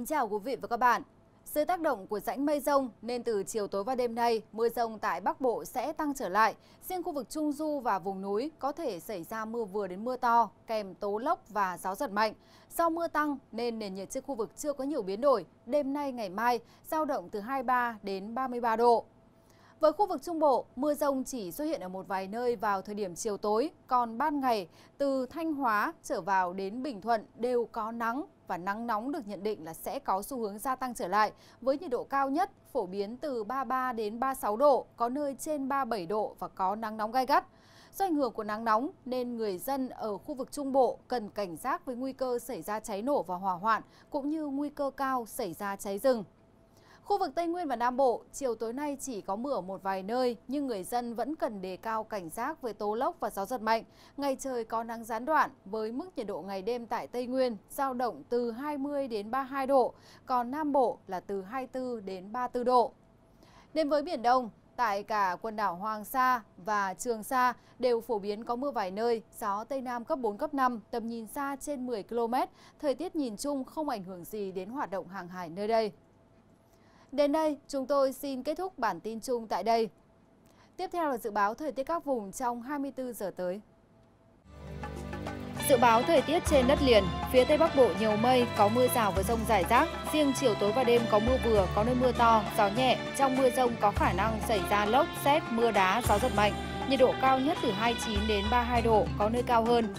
Kính chào quý vị và các bạn. Dưới tác động của rãnh mây rông nên từ chiều tối và đêm nay, mưa rông tại Bắc Bộ sẽ tăng trở lại. Riêng khu vực Trung Du và vùng núi có thể xảy ra mưa vừa đến mưa to, kèm tố lốc và gió giật mạnh. Do mưa tăng nên nền nhiệt trên khu vực chưa có nhiều biến đổi. Đêm nay ngày mai giao động từ 23 đến 33 độ. Với khu vực Trung Bộ, mưa rông chỉ xuất hiện ở một vài nơi vào thời điểm chiều tối, còn ban ngày từ Thanh Hóa trở vào đến Bình Thuận đều có nắng và nắng nóng được nhận định là sẽ có xu hướng gia tăng trở lại với nhiệt độ cao nhất phổ biến từ 33 đến 36 độ, có nơi trên 37 độ và có nắng nóng gai gắt. Do ảnh hưởng của nắng nóng nên người dân ở khu vực Trung Bộ cần cảnh giác với nguy cơ xảy ra cháy nổ và hỏa hoạn cũng như nguy cơ cao xảy ra cháy rừng. Khu vực Tây Nguyên và Nam Bộ, chiều tối nay chỉ có mưa ở một vài nơi, nhưng người dân vẫn cần đề cao cảnh giác với tố lốc và gió giật mạnh. Ngày trời có nắng gián đoạn, với mức nhiệt độ ngày đêm tại Tây Nguyên giao động từ 20 đến 32 độ, còn Nam Bộ là từ 24 đến 34 độ. Đến với Biển Đông, tại cả quần đảo Hoàng Sa và Trường Sa đều phổ biến có mưa vài nơi, gió Tây Nam cấp 4, cấp 5, tầm nhìn xa trên 10 km, thời tiết nhìn chung không ảnh hưởng gì đến hoạt động hàng hải nơi đây. Đến đây, chúng tôi xin kết thúc bản tin chung tại đây. Tiếp theo là dự báo thời tiết các vùng trong 24 giờ tới. Dự báo thời tiết trên đất liền, phía Tây Bắc Bộ nhiều mây, có mưa rào và rông rải rác. Riêng chiều tối và đêm có mưa vừa, có nơi mưa to, gió nhẹ. Trong mưa rông có khả năng xảy ra lốc, xét, mưa đá, gió giật mạnh. Nhiệt độ cao nhất từ 29 đến 32 độ, có nơi cao hơn.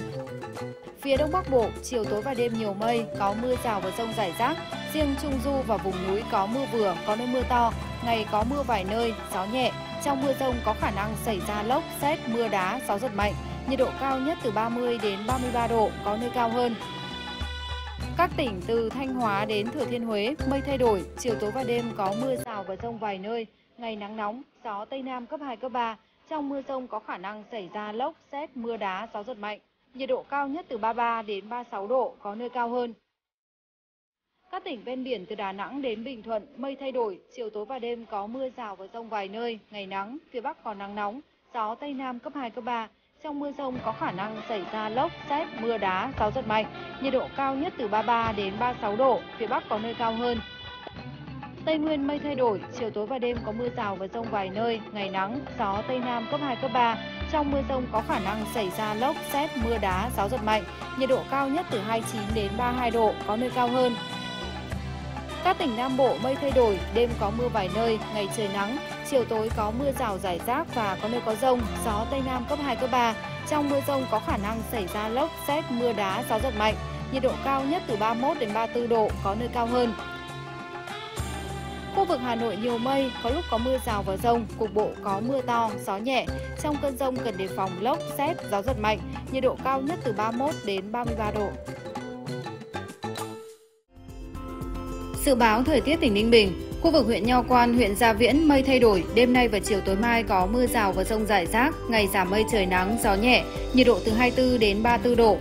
Phía Đông Bắc Bộ, chiều tối và đêm nhiều mây, có mưa rào và rông rải rác. Riêng Trung Du và vùng núi có mưa vừa, có nơi mưa to. Ngày có mưa vài nơi, gió nhẹ. Trong mưa rông có khả năng xảy ra lốc, xét, mưa đá, gió giật mạnh. Nhiệt độ cao nhất từ 30 đến 33 độ, có nơi cao hơn. Các tỉnh từ Thanh Hóa đến Thừa Thiên Huế, mây thay đổi, chiều tối và đêm có mưa rào và rông vài nơi. Ngày nắng nóng, gió Tây Nam cấp 2, cấp 3. Trong mưa rông có khả năng xảy ra lốc, xét, mưa đá, gió giật mạnh. Nhiệt độ cao nhất từ 33 đến 36 độ, có nơi cao hơn. Các tỉnh ven biển từ Đà Nẵng đến Bình Thuận mây thay đổi, chiều tối và đêm có mưa rào và rông vài nơi, ngày nắng, phía Bắc có nắng nóng, gió Tây Nam cấp 2, cấp 3. Trong mưa rông có khả năng xảy ra lốc, xét, mưa đá, gió giật mạnh, nhiệt độ cao nhất từ 33 đến 36 độ, phía Bắc có nơi cao hơn. Tây Nguyên mây thay đổi, chiều tối và đêm có mưa rào và rông vài nơi, ngày nắng, gió Tây Nam cấp 2, cấp 3. Trong mưa rông có khả năng xảy ra lốc, xét, mưa đá, gió giật mạnh, nhiệt độ cao nhất từ 29 đến 32 độ, có nơi cao hơn. Các tỉnh Nam Bộ mây thay đổi, đêm có mưa vài nơi, ngày trời nắng, chiều tối có mưa rào rải rác và có nơi có rông, gió Tây Nam cấp 2, cấp 3. Trong mưa rông có khả năng xảy ra lốc, xét, mưa đá, gió giật mạnh, nhiệt độ cao nhất từ 31 đến 34 độ, có nơi cao hơn. Khu vực Hà Nội nhiều mây, có lúc có mưa rào và rông, cục bộ có mưa to, gió nhẹ. Trong cơn rông cần đề phòng lốc, xét, gió giật mạnh, nhiệt độ cao nhất từ 31 đến 33 độ. Dự báo thời tiết tỉnh Ninh Bình, khu vực huyện Nho Quan, huyện Gia Viễn mây thay đổi, đêm nay và chiều tối mai có mưa rào và rông rải rác, ngày giảm mây trời nắng, gió nhẹ, nhiệt độ từ 24 đến 34 độ.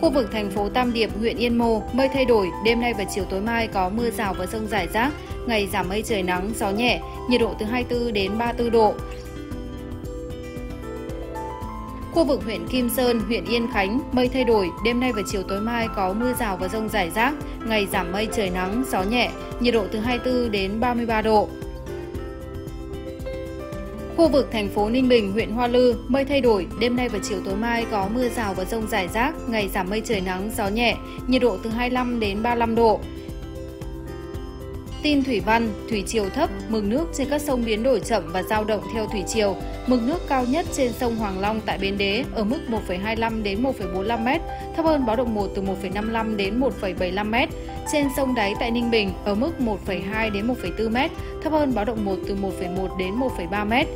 Khu vực thành phố Tam Điệp, huyện Yên Mô, mây thay đổi, đêm nay và chiều tối mai có mưa rào và rông rải rác, ngày giảm mây trời nắng, gió nhẹ, nhiệt độ từ 24 đến 34 độ. Khu vực huyện Kim Sơn, huyện Yên Khánh, mây thay đổi, đêm nay và chiều tối mai có mưa rào và rông rải rác, ngày giảm mây trời nắng, gió nhẹ, nhiệt độ từ 24 đến 33 độ. Khu vực thành phố Ninh Bình, huyện Hoa Lư, mây thay đổi, đêm nay và chiều tối mai có mưa rào và rông rải rác, ngày giảm mây trời nắng, gió nhẹ, nhiệt độ từ 25 đến 35 độ. Tin thủy văn, thủy triều thấp, mực nước trên các sông biến đổi chậm và dao động theo thủy triều. Mực nước cao nhất trên sông Hoàng Long tại Bến Đế ở mức 1,25 đến 1,45 m, thấp hơn báo động 1 từ 1,55 đến 1,75 m. Trên sông Đáy tại Ninh Bình ở mức 1,2 đến 1,4 m, thấp hơn báo động 1 từ 1,1 đến 1,3 m